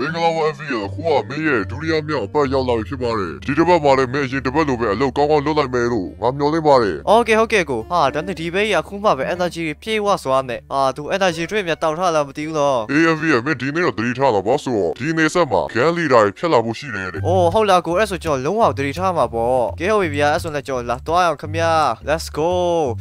မင်္ဂလာပါအဖေရခုကမင်းရဲ့ဒုတိယမြောက်အပတ်ရောက်လာပြီဖြစ်ပါတယ်ဒီတစ်ပတ်မှာလည်းမင်းအရင်တစ်ပတ်လိုပဲအလုပ်ကောင်းကောင်းလုပ်လိုက်မယ်လို့ငါမျှော်လင့်ပါတယ် โอเคဟုတ်ကဲ့ကိုဟာဒါနဲ့ဒီဘေးကြီးကခုမှပဲ energy ပြေဝသွားမယ်အာသူ energy drink မြတောက်ထားလားမသိဘူးနော် အေးအဖေရမင်းဒီနေ့တော့သတိထားတာဘာဆိုတော့ဒီနေ့ဆက်မှာဂန်လီဒါတွေဖြတ်လာဖို့ရှိတယ်တဲ့ အိုးဟုတ်လားကိုအဲ့ဆိုကျွန်တော်လုံးဝသတိထားမှာပေါ့ကဲဟုတ်ပြီဗျာအဲ့ဆိုလည်းကျွန်တော်လာသွားအောင်ခင်ဗျာ let's go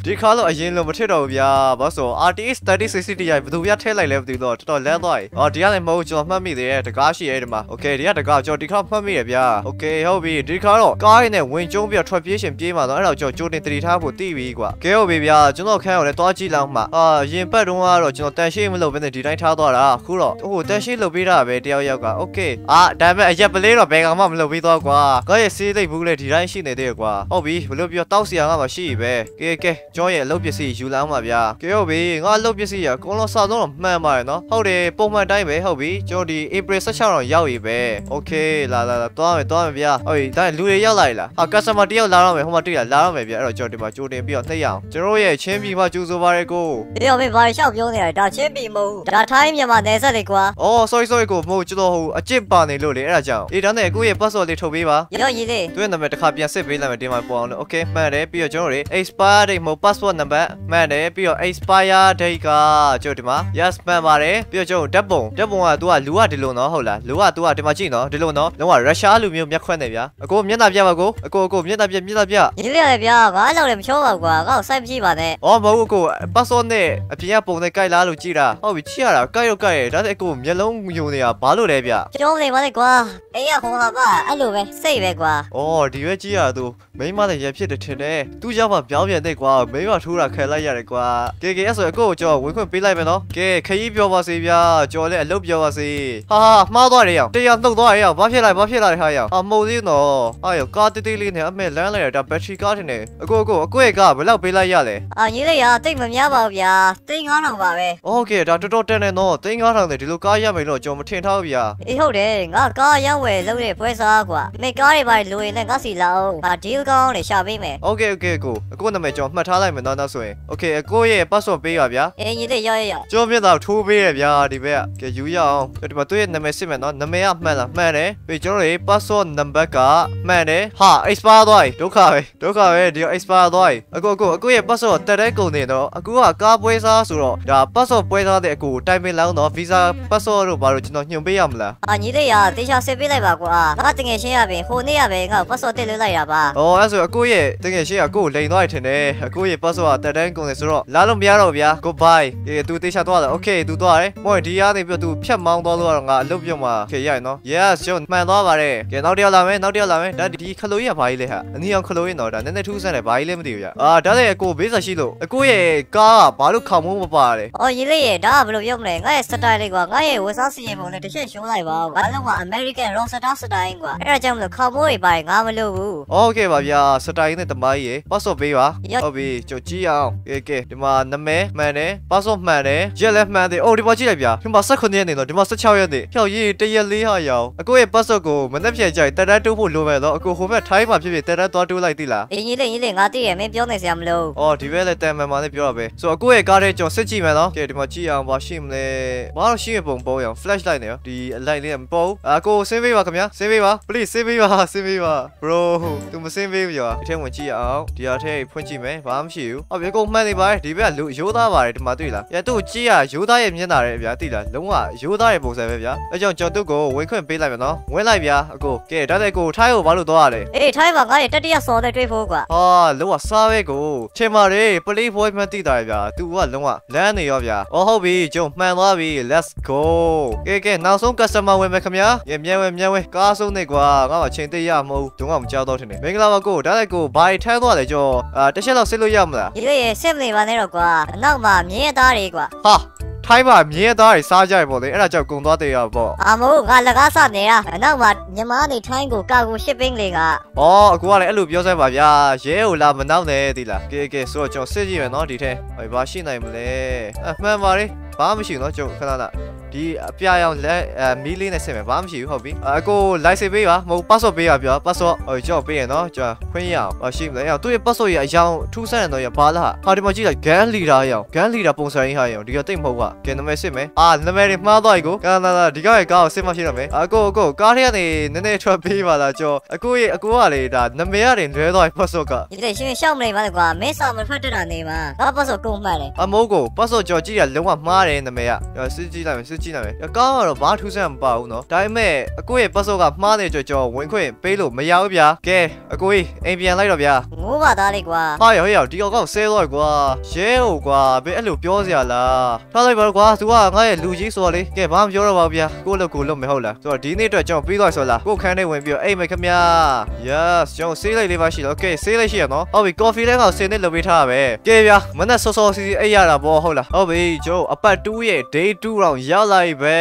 ဒီခါတော့အရင်လိုမထစ်တော့ဘူးဗျာဘာဆို RTX 3060ရိုင်ဘယ်သူဗျာထဲလိုက်လဲမသိဘူးတော့တော်တော်လန်းသွားပြီအော်ဒီကလည်းမဟုတ်ကျွန်တော်မှတ်မိသေးတယ် တကားရှိရဲဒီမှာ okay ဒီကတကားကျွန်တော်ဒီခါမှတ်မိရဗျာ okay ဟုတ်ပြီဒီခါတော့ကားရင်းနဲ့ဝင်ကျုံးပြီးတော့ထွက်ပြေးရှင်ပြေးမှာတော့အဲ့တော့ကျွန်တော်ကြိုတင်သတိထားဖို့တည်ပြီကွာကဲဟုတ်ပြီဗျာကျွန်တော်ခန်းကိုလည်းသွားကြည့်လောက်မှာအာရင်ပတ်တုန်းကတော့ကျွန်တော်တန်ရှင်းမလုပ်ဘဲနဲ့ဒီတိုင်းထားသွားတာအခုတော့ဟိုတန်ရှင်းလုပ်ပေးတာပဲတယောက်ယောက်က okay အာဒါပေမဲ့အရက်ပလေးတော့ဘယ်ကောင်မှမလုပ်ပေးတော့ကွာငါရဲ့စေးသိပ်ဘူးလေဒီတိုင်းရှိနေသေးတယ်ကွာဟုတ်ပြီဘလို့ပြောတောက်စီရငါမှရှိပြီပဲကဲကဲကျွန်တော်ရဲ့အလုပ်ပစ္စည်းယူလာအောင်ပါဗျာကဲဟုတ်ပြီငါအလုပ်ပစ္စည်းရအကုန်လုံးစသုံးတော့မှန်ပါတယ်နော်ဟုတ်တယ်ပုံမှန်တိုင်းပဲဟုတ်ပြီကျွန်တော်ဒီ April 16တော့ရောက်ပြီပဲ okay လာလာလာသွားမယ်သွားမယ်ဗျာဟုတ်ပြီဒါလူတွေရောက်လာပြီလားဟာ customer တယောက်လာတော့မယ်ဟိုမှာတွေ့ရလာတော့မယ်ဗျာအဲ့တော့ကျွန်တော်ဒီမှာကြိုတင်ပြီးတော့နှိပ်ရအောင်ကျွန်တော်ရဲ့ချင်းပြည်မှာကျူဆိုပါရဲကိုဒီတော့မင်းဘာလျှောက်ပြောနေတာဒါချင်းပြီမဟုတ်ဘူးဒါထိုင်းမြန်မာနယ်စပ်လေကွာအော် sorry sorry ကိုမဟုတ်ကျွန်တော်ဟိုအကျစ်ပါနေလို့လေအဲ့ဒါကြောင့်အေးဒါနဲ့ကိုယ့်ရဲ့ password လေးထုတ်ပေးပါရောကြီးလေးသူရဲ့နာမည်တစ်ခါပြန်စစ်ပေးလိုက်မယ်ဒီမှာပေါ်အောင်လို့ okay မှန်တယ်ပြီးတော့ကျွန်တော်တို့ expire date မဟုတ် passport number မှန်တယ်ပြီးတော့ expire date ကကျွန်တော်ဒီမှာ yes မှန်ပါတယ်ပြီးတော့ကျွန်တော်ဓာတ်ပုံဓာတ်ပုံက तू ကလူကဒီလိုနော်ဟုတ်လားလူက तू ကဒီမှာကြည့်နော်ဒီလိုနော်လုံးဝရုရှားလူမျိုးမျက်ခွက်နေဗျာအကိုမျက်နှာပြပါကိုအကိုအကိုမျက်နှာပြမျက်နှာပြကြီးလေးရတယ်ဗျာငါလောက်လည်းမချောပါဘူးကွာငါ့ကိုစိုက်မကြည့်ပါနဲ့အော်မဟုတ်ဘူးကို passport နဲ့အပြင်ကပုံနဲ့ကြိုက်လားလို့ကြည့်တာဟုတ်ပြီကြည့်ရတာကြိုက်တော့ကြိုက်ရဒါတဲ့အကိုမျက်လုံးယုံနေတာဘာလို့လဲဗျကျောင်းနေပါလေကွာအေးရခေါ်လာပါအဲ့လိုပဲစိတ်ပဲကွာအော်ဒီရွက်ကြည့်ရသူမိန်းမနဲ့ရဖြစ်တယ်ထင်တယ်သူကြောင့်မှပြောင်းပြန်တဲ့ကွာမိန်းမထိုးတာခံလိုက်ရတယ်ကွာကဲကဲအဲ့ဆိုအကိုကိုကြောဝင်ခွင့်ပေးလိုက်မယ်နော်ကဲခရီးပြောပါစေဗျာကြော်လည်းအလုပ်ပြောပါစေဟာဟမှားသွားတယ်ရောင်တရားနှုတ်သွားရရောင်ဘာဖြစ်လိုက်ဘာဖြစ်လိုက်ဟာရောင်အမဟုတ်သေးနော်အာရောကားတေးသေးလေးနဲ့အမေလမ်းလိုက်ရတာဘက်ထရီကားထင်တယ်အကိုအကိုအကိုရဲ့ကားဘယ်လောက်ပေးလိုက်ရလဲ အာကြီးလေးရတိတ်မများပါဘူးဗျာတိတ်9000ပါပဲ โอเคဒါတော်တော်တန်တယ်နော်သိန်း9000နဲ့ဒီလိုကားရမယ်လို့ကျွန်တော်မထင်ထားဘူးဗျာ အေးဟုတ်တယ်ငါကားရောက်ဝယ်လုပ်တဲ့ပွဲစားကွာမိကားတွေပါလိုရင်လည်းငါစီလာအောင်ဒါဒီလ်ကောင်းနဲ့ရှာပေးမယ် โอเคโอเคကိုအကိုနာမည်ကျွန်တော်မှတ်ထားလိုက်မယ်နော်နောက်ဆိုရင်โอเคအကိုရဲ့ password ပေးပါဗျာ အေးကြီးလေးရောက်ရရ ကျော်မြတ်တာထိုးပေးရဗျာဒီဘက်ကကဲယူရအောင်ဒီမှာသူ့ရဲ့ နာမည်စစ်မယ်နော်နာမည်ကမှန်လားမှန်တယ်ပြီးကျွန်တော်တို့ရဲ့ password number ကမှန်တယ်ဟာ expire သွားပြီဒုက္ခပဲဒုက္ခပဲဒီ expire သွားပြီအကိုအကိုအကိုရဲ့ password တက်တဲ့ကုန်နေတော့အကူကကားပွဲစားဆိုတော့ဒါ password ပွဲစားတဲ့အကိုတိုင်ပင်လောင်းတော့ visa password တို့ဘာလို့ကျွန်တော်ညွှန်ပေးရမလား အာကြီးလေးရတေချာစစ်ပေးလိုက်ပါကွာငါတငယ်ရှင်းရပင်ဟိုနေ့ရပဲငါပတ်စော်တက်လွှတ်လိုက်ရပါ ။အော်အဲ့ဆိုအကိုရဲ့တကယ်ရှိအကိုကိုလိန်သွားရထင်တယ်။အကိုရဲ့ password ကတက်တန်းကုန်တယ်ဆိုတော့လာလို့မရတော့ဗျာ။ Goodbye ။အေး तू တေချာသွားတယ်။ Okay तू သွားတယ်။မော်ဒီကနေပြီးတော့ तू ဖြတ်မောင်းသွားလို့ကတော့ငါအ လုပ်ပြုတ်မှာခေရရနော်။ Yes ကျွန်တော်မှန်သွားပါတယ်။ကဲနောက်တစ်ယောက်လာမယ်နောက်တစ်ယောက်လာမယ်။ဒါဒီခလိုကြီးကဘာကြီးလဲဟာ။အနီအောင်ခလိုကြီးနော်ဒါနည်းနည်းထူးဆန်းတယ်ဘာကြီးလဲမသိဘူးဗျ။အာဒါလည်းအကိုဘေးစားရှိလို့အကိုရဲ့ကားကဘာလို့ခေါင်မိုးမပါလဲအော်ကြီးလေးရဒါကဘယ်လိုပြောမလဲငါရဲ့စတိုင်လေးကွာငါရဲ့ဝစားစီရင်ပုံနဲ့တစ်ချက်ရှိုးလိုက်ပါဘာလို့က American Rockstar Style ကွာအဲ့ဒါကြောင့်မလို့ခေါမိုးတွေပါငါမလို့ဘူး။ Okay ပါဗျာစတိုင်နဲ့တမိုင်းရေ password ပေးပါရ။ဟုတ်ပြီကျွန်တော်ကြည့်အောင်။ကဲကဲဒီမှာနာမည်မှန်တယ် password မှန်တယ်ရက်လည်းမှန်တယ်။အိုးဒီမှာကြည့်လိုက်ဗျာ။ဒီမှာ18ရက်နေတော့ဒီမှာ16ရက်နေ။ဖြောက်ရေးတရက်လေးဟာရောင်။အကိုရဲ့ password ကိုမနှက်ပြန်ကြိုက်တက်တန်းတိုးဖို့လိုမယ်တော့အကိုဟိုဘက်ထိုင်းမှာဖြစ်ဖြစ်တက်တန်းသွားတိုးလိုက်သီလားအင်းကြီးလေးကြီးလေးငါသိရမင်းပြောနေစရာမလို။အော်ဒီဘက်လည်းတန်မှန်မှလည်းပြောတာပဲ။ဆိုတော့အကိုရဲ့ကားထဲကျွန်တော်စစ်ကြည့်မယ်နော်။ကဲဒီမှာကြည့်အောင်ဘာရှိမလဲ။ဘာလို့ရှိရပုံပုံရအောင် flash light နေရောဒီ light လေးကမပုံ။အကိုဆင်းပေးပါခင်ဗျာ။ဆင်းပေးပါ please ဆင်းပေးပါဆင်းပေးပါ bro သူမဆင်းပေးဘူးရောဒီထဲဝင်ကြည့်အောင်ဒီဟာထဲဖွင့်ကြည့်မယ်ဘာမှမရှိဘူး။အော်ဘေကုန်မှန်နေပါတယ်ဒီဘက်ကလူရိုးသားပါတယ်ဒီမှာတွေ့လား။ရဲသူ့ကြည့်ရရိုးသားရဲ့မျက်နှာရဲ့ဗျာသိလားလုံးဝရိုးသားရဲ့ပုံစံပဲဗျာ။အဲကြောင့်ကျွန်တော်တို့ကိုဝင်ခွင့်ပေးလိုက်မယ်နော်။ဝင်လိုက်ဗျာအကိုကဲဒါတဲ့ကိုထိုင်းကိုဘာလို့သွားရလဲအေးထိုင်းမှာငါရဲ့တတိယစော်တဲ့တွေ့ဖို့ကွာဟာလုံးဝစားပဲကိုချိန်မာရေ play boy မှတိတာဗျာ तू ကလုံးဝလမ်းနေရောဗျာအော်ဟုတ်ပြီကျုံမှန်သွားပြီ let's go ကဲကဲနောက်ဆုံး customer ဝင်မယ်ခင်ဗျာရေမြန်ဝင်မြန်ဝင်ကားဆုံးနေကွာငါမှချိန်သိရမဟုတ်ဒုံကမကြောက်တော့ထင်တယ်မင်္ဂလာပါကိုဒါလည်းကိုဘာထမ်းသွားလဲကျော်အာတစ်ချက်လောက်စစ်လို့ရမလားကြီးလေးရစစ်မနေပါနဲ့တော့ကွာအနောက်မှာမြင်းသားတွေကွာဟာ ထိုင်းမှာမြင်းသားတွေစားကြရပေါ့လေအဲ့ဒါကြောင့်ကုံသွားတယ်ရပေါ့အာမို့ငါလကားစနေတာအနောက်မှာညီမနေထိုင်းကိုကာကိုရှစ်ပင်းလေးကအော်အကူကလည်းအဲ့လိုပြောစမ်းပါဗျာရဲကိုလာမနောက်နဲ့ဒီလားကဲကဲဆိုတော့ကျွန်တော်စစ်ကြည့်မယ်နော်ဒီထဲဟိုဘာရှိနိုင်မလဲအမှန်ပါလေဘာမှမရှိဘူးနော်ကျွန်တော်ခဏခဏ ဒီအပြာရောင်လက်အဲမီးလေးနဲ့ဆင်မယ်ဘာမှမရှိဘူးဟုတ်ပြီအကို license ပေးပါမဟုတ် password ပေးပါပြော password ဟိုကြောက်ပေးရနော်ကျွန်တော်ခွင့်ရအောင်ရှိမလဲအဲ့သူ့ရဲ့ password ရအရောင်ထူးဆန်းတယ်တော့ရဘာလားဟာဒီမှာကြည့်လိုက် gun leader ရအောင် gun leader ပုံစံရင်းဟာရအောင်ဒီကတိတ်မဟုတ်ကကဲနာမည်စစ်မယ်အာနာမည်တွေမှားသွားပြီကိုကာနာနာဒီကရဲ့ကားကိုစစ်မှရှိတော့မယ်အကိုအကိုကားထဲကနေနည်းနည်းထွက်ပေးပါလားကျော်အကိုရဲ့အကိုကလေဒါနာမည်ရတယ်လွဲသွားပြီ password ကဒီလေရှင်ရှောက်မနေပါနဲ့ကွာမင်းဆောင်မထွက်တက်တာနေမှာငါပတ်စောကုန်မှတ်တယ်အမိုးကို password ကြော်ကြည့်ရလုံးဝမှားတယ်နာမည်ကကျွန်တော်စစ်ကြည့်လိုက်မယ်စစ်ကြည့်လိုက်မယ်ကားကတော့ဘာထူးဆန်းမပါဘူးနော်ဒါပေမဲ့အကိုရဲ့ password ကမှားတယ်ကြော်ကြော်ဝင်ခွင့်ပေးလို့မရဘူးဗျာကဲအကိုကြီးအိမ်ပြန်လိုက်တော့ဗျာငိုးပါသားလေးကွာဟာရောရောဒီကောင်ကောက်ဆဲတော့ကွာရဲဟုတ်ကွာဘယ်အဲ့လိုပြောစရာလားထားလိုက်ပါတော့ကွာ तू ကငါရဲ့လူကြီးဆိုတော့လေကဲဘာမှပြောတော့ပါဘူးဗျာကိုလို့ကိုလို့မဟုတ်လားဆိုတော့ဒီနေ့အတွက်ကျွန်တော်ပြီးသွားဆိုလားကိုခန်းထဲဝင်ပြီးတော့အိမ်မယ်ခင်ဗျာ yes ကျွန်တော်ဆေးလိုက်လေးပါရှိတော့ okay ဆေးလိုက်ရှိရနော်ဟုတ်ပြီ coffee လည်းကောင်ဆင်းနေလုပ်ပေးထားတာပဲကဲဗျာမနေ့စောစောစီစီအိပ်ရတာပေါ့ဟုတ်လားဟုတ်ပြီကျွန်တော်အပတ်2ရဲ့ day 2တော့ရောက်လိုက်ပဲ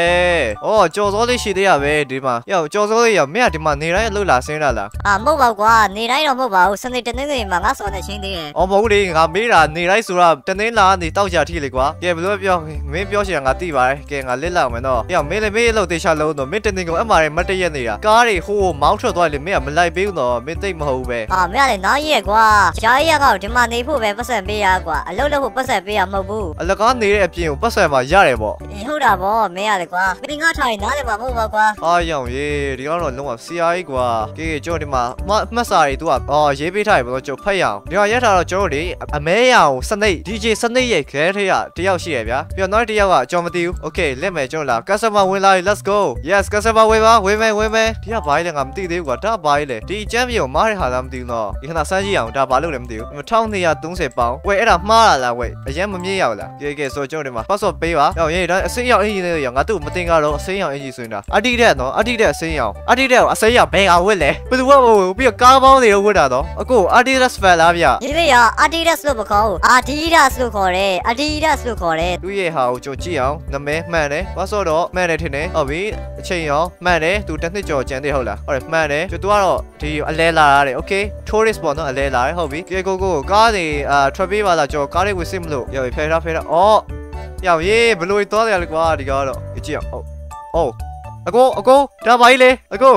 အော်ကြော်စောလေးရှိသေးရပဲဒီမှာရောက်ကြော်စောလေးရမင်းကဒီမှာနေတိုင်းလှုပ်လာဆင်းလာလားအာမဟုတ်ပါကွာနေတိုင်းတော့မဟုတ်ပါဘူးစနေတနေ့နေ့မှာငါစောနေချင်းသေးတယ်။အော်မဟုတ်လေငါမေးတာနေလိုက်ဆိုတာတနင်္လာကနေတောက်ကြထိလေကွာ။ကဲဘယ်လိုပဲပြောမင်းပြောချင်တာငါသိပါတယ်။ကဲငါလစ်လောက်မယ်နော်။ပြောမင်းလည်းမင်းလို့တေချာလုံးတော့မင်းတနင်္ဂနွေအမှားတွေမတ်တရက်နေတာ။ကားတွေဟိုးမောင်းထွက်သွားလေမင်းကမလိုက်ပေးဘူးနော်။မင်းသိမ့်မဟုတ်ဘူးပဲအာမင်းကလည်းနားကြီးရကွာရှားရကောက်ဒီမှာနေဖို့ပဲပတ်စံပေးရကွာအလုပ်လုပ်ဖို့ပတ်စံပေးရမဟုတ်ဘူး။အလကားနေတဲ့အပြင်ကိုပတ်စံမှာရတယ်ပေါ့အေးဟုတ်တာဗောမင်းရတယ်ကွာမင်းငါထားရင်နားလည်းမမဟုတ်ပါကွာ။အားရောင်ရေးဒီကတော့လုံးဝ CI ကွာ။ကဲကျွန်တော်ဒီမှာမမှတ်စာတွေ तू ကအော်ရေးပေးထားပြီပေါ့ကျွန်တော်ဖတ်ရအောင်။ဒီမှာရက်ထားတော့ကျွန်တော်တို့အမဲရအောင်စနိတ် DJ စနိတ်ရဲ့ခဲထဲကတယောက်ရှိရဗျာ။ပြီးတော့နောက်တစ်ယောက်ကကျွန်တော်မသိဘူး။ Okay လက်မယ်ကျွန်တော်လာ customer ဝင်လာပြီ let's go yes customer ဝင်ပါဝင်မယ်ဝင်မယ်ဒီကဘာလဲငါမသိသေးဘူးကွာဒါဘာလဲဒီအချမ်းပြေကိုမားတဲ့ဟာလားမသိဘူးနော်ဒီခဏစမ်းကြည့်အောင်ဒါဘာလို့လဲမသိဘူး1230ပေါင်ဝယ်အဲ့ဒါမှားလာလားဝယ်အရင်မမြင်ရဘူးလားကဲကဲဆိုကျွန်တော်ဒီမှာ password ပေးပါဟောရေးဒါအစိမ်းရောင်အင်ဂျင်လေးရောငါတို့မတင်ကတော့အစိမ်းရောင်အင်ဂျင်ဆိုရင်ဒါအတိတက်နော်အတိတက်အစိမ်းရောင်အတိတက်ကိုအစိမ်းရောင်ဘယ်အောင်ဝက်လဲဘယ်သူကဟိုပြီးတော့ကားပေါင်းတွေတော့ဝက်တာတော့အကို Adidas fan လားဗျဒီလေးရ Adidas လို့မခေါ်ဘူး Adidas လို့ခေါ်တယ် Adidas လို့ခေါ်တယ်သူ့ရဲ့ဟာကိုကြိုကြည့်အောင်နာမည်မှန်တယ် password တော့မှန်တယ်ထင်တယ်ဟုတ်ပြီအချိန်ရောမှန်တယ်သူတစ်နှစ်ကျော်ကျန်သေးဟုတ်လားဟုတ်တယ်မှန်တယ်သူကတော့ဒီအလဲလာရတယ် okay tourist ပေါ့နော်အလဲလာတယ်ဟုတ်ပြီကဲကိုကိုကားတွေအာ traffic ပါလားကျော်ကားတွေဝင်စစ်မလို့ရောဖယ်ထားဖယ်ထားအော် ရောက်ရေးဘလို့သွားတယ်လေကွာဒီကတော့ကြည့်အောင်ဟုတ်အကိုအကိုဒါပါကြီးလေအကို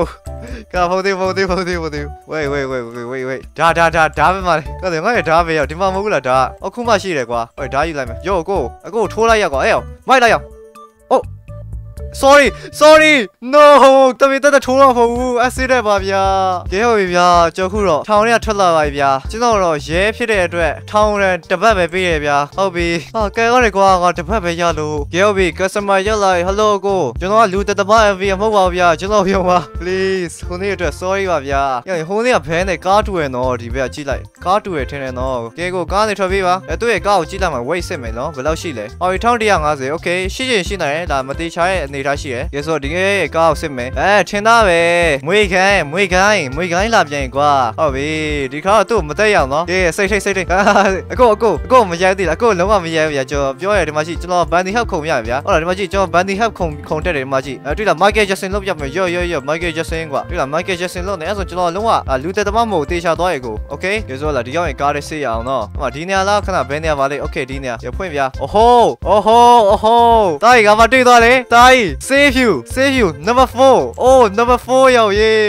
ကဖုန်းသေးဖုန်းသေးဖုန်းသေးဖုန်းသေးဝေးဝေးဝေးဝေးဝေးဝေးဒါဒါဒါဒါပဲမလေးကဲငါရဲ့ဒါပဲရောက်ဒီမှာမဟုတ်ဘူးလားဒါအခုမှရှိတယ်ကွာဟဲ့ဒါယူလိုက်မယ်ယောအကိုအကိုထိုးလိုက်ရကွာအဲ့အောင်မိုက်လိုက်ရအောင် sorry sorry no တမီတက်တက်ထိုးတော့မဟုတ်ဘူးအစစ်တဲ့ပါဗျာကဲဟုတ်ပြီဗျာကြောက်ခုတော့ထောင်ထဲကထွက်လာပါပြီဗျာကျွန်တော်တော့ရဲဖြစ်တဲ့အတွက်ထောင်ထဲတစ်ပတ်ပဲပေးရဗျာဟုတ်ပြီဟာကဲတော့လေကွာငါတစ်ပတ်ပဲရလို့ကဲဟုတ်ပြီ customer ရောက်လာပြီ hello ကိုကျွန်တော်ကလူတက်တမ MV မဟုတ်ပါဘူးဗျာကျွန်တော်ပြောပါ please ခုနေ့အတွက် sorry ပါဗျာညဟိုနေ့ကဘဲနဲ့ကားတူရယ်နော်ဒီဘက်ကကြည့်လိုက်ကားတူရယ်ထင်တယ်နော်ကဲကိုကားနေထွက်ပေးပါအဲသူ့ရဲ့ကားကိုကြည့်လိုက်မှာ wait စစ်မယ်နော်ဘယ်လောက်ရှိလဲအော်1150 okay ရှိချင်ရှိနိုင်တယ်ဒါမသေးချာရဲ့အနေအနေထားရှိရယ်ရဲဆိုတော့ဒီကဲကားကိုစစ်မယ်အဲထင်သားပဲမွေခိုင်းမွေခိုင်းမွေခိုင်းလာပြန်ကွာဟုတ်ပြီဒီခါတော့သူ့မတက်ရအောင်နော်ကဲစိတ်ထိတ်စိတ်ထိတ်အကိုအကိုအကိုမရိုက်သေးလားအကိုလုံးဝမရိုက်ဘူးဗျာကျွန်တော်ပြောရတယ်ဒီမှာရှိကျွန်တော်ဘန်ဒီဟပ်ခုံရဗျာဟုတ်လားဒီမှာရှိကျွန်တော်ဘန်ဒီဟပ်ခုံခုံတက်တယ်ဒီမှာရှိအဲတွေ့လား Michael Jackson လောက်ပြမယ်ရော့ရော့ရော့ Michael Jackson ကွာတွေ့လား Michael Jackson လောက်နေအဲဆိုကျွန်တော်လုံးဝလူတက်တမမဟုတ်တေချာသွားရကို Okay ရဲဆိုလားဒီရောက်ရင်ကားလေးစစ်ရအောင်နော်ဟိုဒီနေရာလားခဏဘယ်နေရာပါလဲ Okay ဒီနေရာရဖွင့်ဗျာအိုဟိုအိုဟိုအိုဟိုတာကြီးကမတွေ့သွားလေတာကြီး save you save you number 4 oh number 4ရောက်ရေး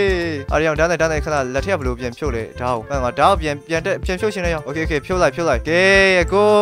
အားရအောင်တန်းတယ်တန်းတယ်ခဏလက်ထက်ဘလို့ပြန်ဖြုတ်လေဒါဟုတ်ငါဒါကိုပြန်ပြန်တက်ပြန်ဖြုတ်ရှင်လေရော okay okay ဖြုတ်လိုက်ဖြုတ်လိုက်ကဲအကို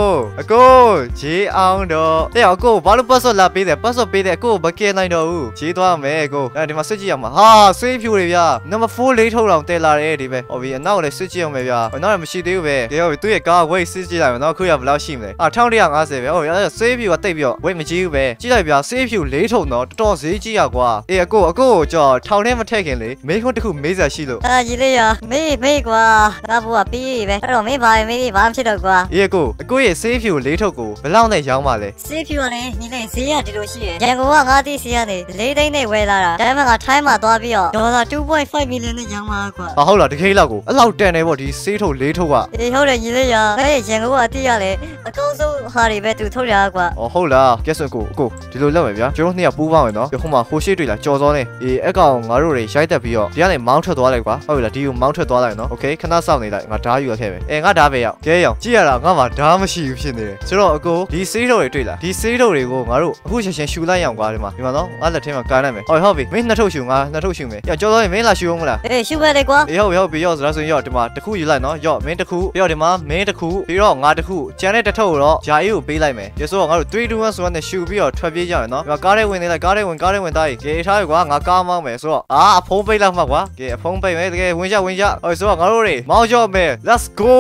အကိုဂျေးအောင်တော့တဲ့အကိုဘာလို့ password လာပေးတယ် password ပေးတယ်အကိုမကဲနိုင်တော့ဘူးဂျေးသွားမယ်အကိုအဲဒီမှာစစ်ကြည့်ရမှာဟာ save you တွေဗျာ number 4လေးထုတ်အောင်တဲလာတယ်ဒီပဲဟုတ်ပြီအနောက်လည်းစစ်ကြည့်အောင်ပဲဗျာအနောက်လည်းမရှိသေးဘူးပဲကဲဟုတ်ပြီသူ့ရဲ့ကား weight စစ်ကြည့်လိုက်မယ်နော်ခုရဘယ်လောက်ရှိမလဲအာ1150ပဲဟုတ်ပြီအဲ့ဒါ save you ကတိတ်ပြီးတော့ weight မကြီးဘူးပဲကြည့်လိုက်ဗျာ save you လေးထုတ်တော့တော်တော်ဈေးကြီးရကွာအေးအကိုအကိုကိုကြော်ထောင်ထဲမထည့်ခင်လေမိခွန်းတစ်ခုမေးစားရှိလို့အာကြီးလေးရမေးမေးကွာငါဘူကပြီးပဲအဲ့တော့မင်းဘာမေးဘာမှဖြစ်တော့ကွာအေးအကိုအကိုရဲ့ save you လေးထုတ်ကိုဘယ်လောက်နဲ့ရောင်းပါလဲစေးဖြူရတယ်ညီလေးဈေးရဒီလိုရှိရရန်ကုန်ကငါးသိစီကနေ၄သိန်းနဲ့ဝယ်လာတာဒါပေမဲ့ငါထိုင်းမှာသွားပြီးတော့ဒေါ်လာ2.5 million နဲ့ရောင်းလာကွာဟာဟုတ်လားတခေးလောက်ကိုအဲ့လောက်တန်နေပေါ့ဒီစေးထုတ်လေးထုတ်ကအေးဟုတ်တယ်ညီလေးရဟဲ့ရန်ကုန်ကအတိရလေအကောင်းဆုံးဟာတွေပဲသူထုတ်ရကွာအော်ဟုတ်လားကဲဆိုကိုအကိုဒီလိုလုပ်မယ်ဗျာကျွန်တော်နှစ်ယောက်ပူးပေါင်းရနော်ဒီဟိုမှာဟိုရှိတွေ့လားကြော်စောနေအေးအကောင်ငါတို့တွေရိုက်တက်ပြီးတော့ဒီကနေမောင်းထွက်သွားလိုက်ကွာဟုတ်ပြီလားဒီကိုမောင်းထွက်သွားလိုက်နော်โอเคခဏစောင့်နေလိုက်ငါဓာတ်ယူရခဲ့ပဲအေးငါဓာတ်ပဲရောက်ကဲရောက်ကြည့်ရတာငါမှဓာတ်မရှိဘူးဖြစ်နေတယ်ဆိုတော့အကိုဒီစေးထုတ်တွေတွေ့လားဒီစေးထုတ်တွေကိုငါတို့အခုချက်ချင်းရှူလိုက်ရအောင်ကွာဒီမှာဒီမှာနော်ငါလက်ထဲမှာကန်လိုက်မယ်ဟုတ်ဟုတ်ပြီမင်းနှစ်ထုတ်ရှူငါနှစ်ထုတ်ရှူမယ်ကြော်ကြော်စောမင်းလာရှူအောင်မလား အေးရှုပဲလေကွာ အေးဟုတ်ပြီဟုတ်ပြီရော့ဆိုတော့ဆိုရင်ရော့ဒီမှာတစ်ခုယူလိုက်နော်ရော့မင်းတစ်ခုပြီးတော့ဒီမှာမင်းတစ်ခုပြီးတော့ငါတစ်ခုကျန်တဲ့တစ်ထုပ်ကိုတော့ဂျာအေးကိုပေးလိုက်မယ်ဒီဆိုတော့ငါတို့3 2 1ဆိုတော့ねရှူပြီးတော့ထွက်ပြေးကြရနော်ဒီမှာကားထဲဝင်နေ လိုက်ကားထဲဝင်ကားထဲဝင်သားကြီးကဲထားရကွာငါကားမောင်းမယ်ဆိုတော့အာအဖုံးပိတ်လိုက်မှာကွာကဲအဖုံးပိတ်မယ်တကယ်ဝင်ကြဝင်ကြဟုတ်ဆိုတော့ငါတို့တွေမောင်းကြော့မယ် let's go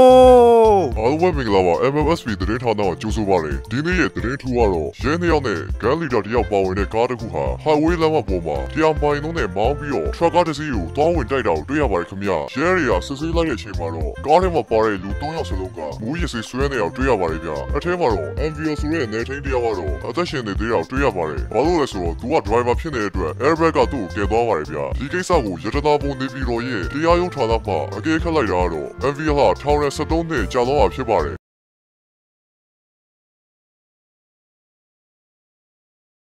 အားလုံးပဲမင်္ဂလာပါ MMSP သတင်းဌာနကကြိုဆိုပါရစေဒီနေ့ရဲ့သတင်းထူကတော့ရဲနှစ်ယောက်နဲ့ဂန်လီဒါတစ်ယောက်ပါဝင်တဲ့ကားတစ်ခုဟာ highway လမ်းမပေါ်မှာတရားမိုင်လုံးနဲ့မောင်းပြီးတော့ truck ကားတစ်စီးကိုတောင်းဝင်တိုက်တာကိုတွေ့ရပါတယ်ခင်ဗျာရဲတွေကစစ်ဆေးလိုက်တဲ့အချိန်မှာတော့ကားထဲမှာပါတဲ့လူ၃ယောက်စလုံးကမူရစ်စေးဆွဲနေတာကိုတွေ့ရပါတယ်ဗျာအထဲမှာတော့ MVO ဆိုတဲ့နေထိန်တရားကတော့အသက်ရှင်နေသေးတာကိုတွေ့ရပါတယ်ဘာလို့လဲဆိုတော့သူက driver ဖြစ်နေတဲ့အတွက် airbag ကသူ့ကိုကယ်သွားပါတယ်ဗျာဒီကိစ္စကိုရတနာပုံနေပြီးတော့ရဲ့တရားရုံးဌာနမှာအကဲခတ်လိုက်တာကတော့ MVO ဟာထောင်ရ73နှစ်ကြာတော့တာဖြစ်ပါတယ်